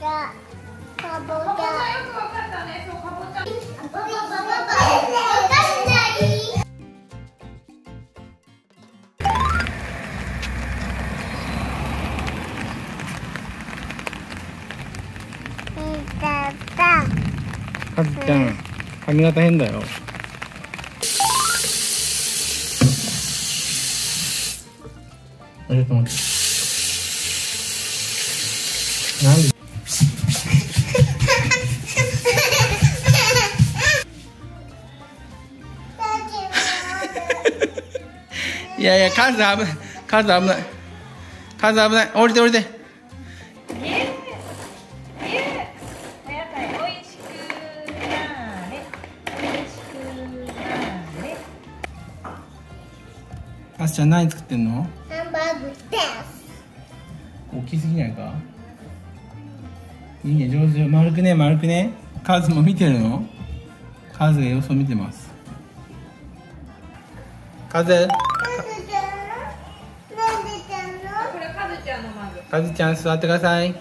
ちゃかぼちゃかぼちゃよくわかったねそうかぼちゃわかんないいたたかずちゃん髪型変だよ。あちょっと待って。なんで？いやいやカズ危ないカズ危ない。カズ危ない。降りて降りて。お野菜おいしくなれおいしくなれカズちゃん何作ってんの？ハンバーグです。大きすぎないか？いいね上手丸くね丸くね。カズも見てるの？カズが様子を見てます。カズちゃんなんでちゃんのこれかずちゃんのまずカズちゃん座ってください。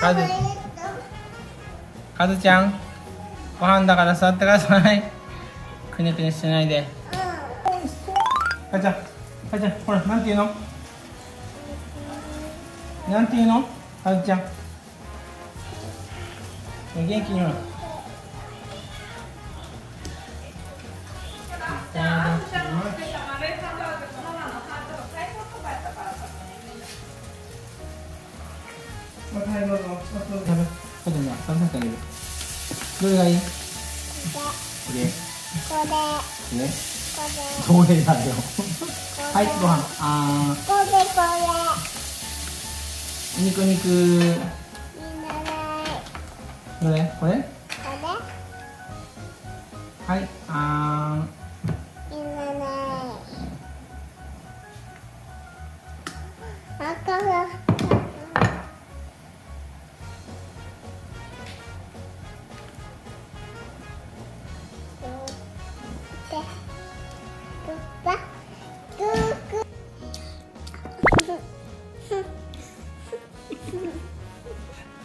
カズ。カズちゃんご飯だから座ってください。くねくねしてないで。カちゃんカちゃんほらなんて言うの？なんて言うの？カズちゃん。元気にほらどれがいい？これ。これね。こどれだよ。はい、ご飯。あれこれこー、肉肉。れいらないどれ、これ？こはい、あれ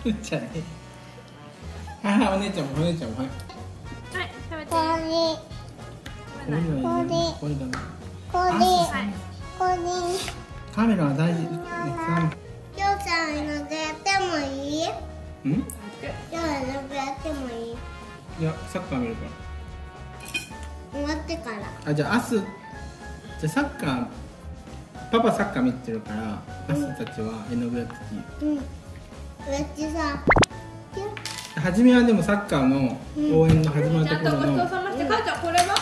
ー。じゃね。あ、お姉ちゃんも、お姉ちゃんも、はい。はい食べてこれこれはいいよこれだね。これこれカメラは大事。ね、きょうさんのでやってもいい？うん。きょうのでやってもいいいや、サッカー見るから。終わってからあ、じゃあ、明日。じゃあ、サッカー。パパサッカー見てるから、明日たちは絵の具やってていい。うんさ初めはでもサッカーの応援の始まるところの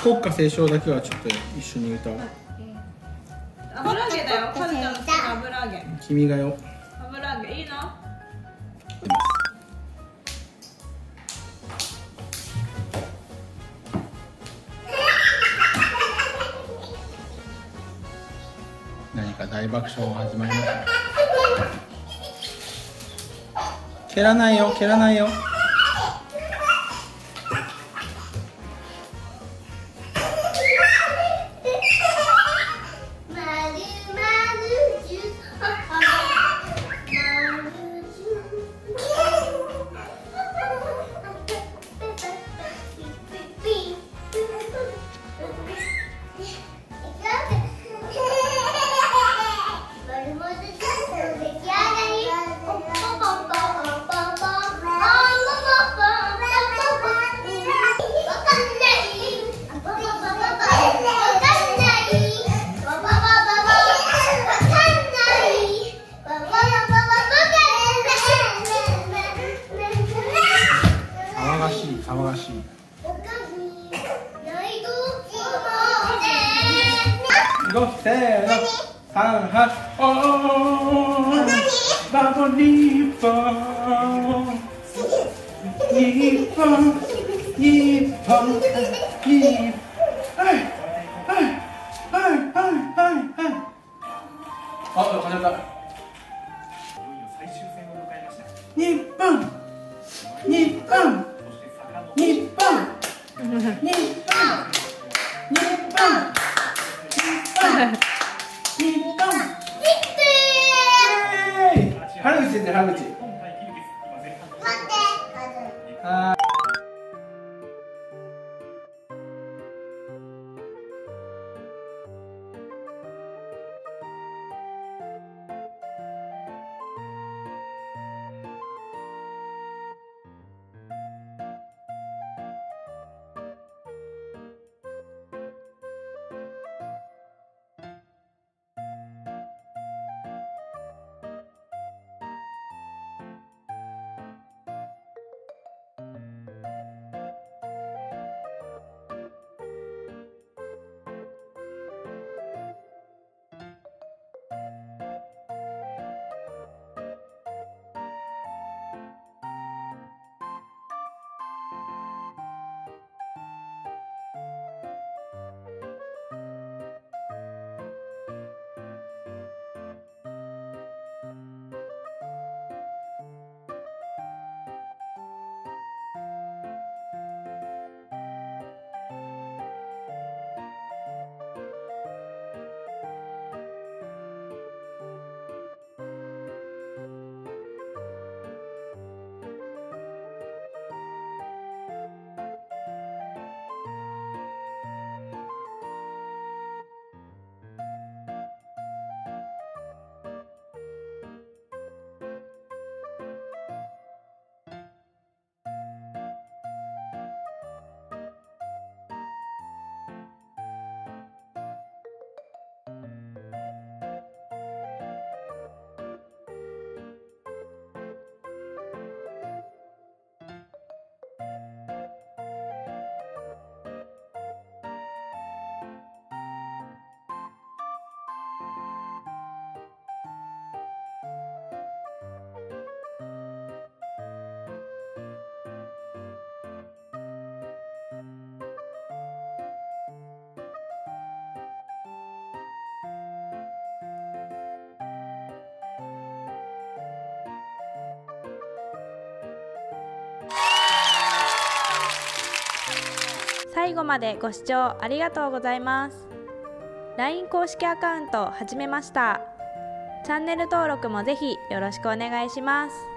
国歌斉唱だけはちょっと一緒に歌おう。油揚げだよ。かずちゃん油揚げ。君がよ。油揚げいいの？何か大爆笑が始まりました蹴らないよ蹴らないよ。まるまる三八おーバボリーポン日本日本日本はいはいはいはいはいはいあ、始まった日本日本日本日本。日本日日本でイエーイ原口先生原口待って最後までご視聴ありがとうございます。LINE 公式アカウント始めました。チャンネル登録もぜひよろしくお願いします。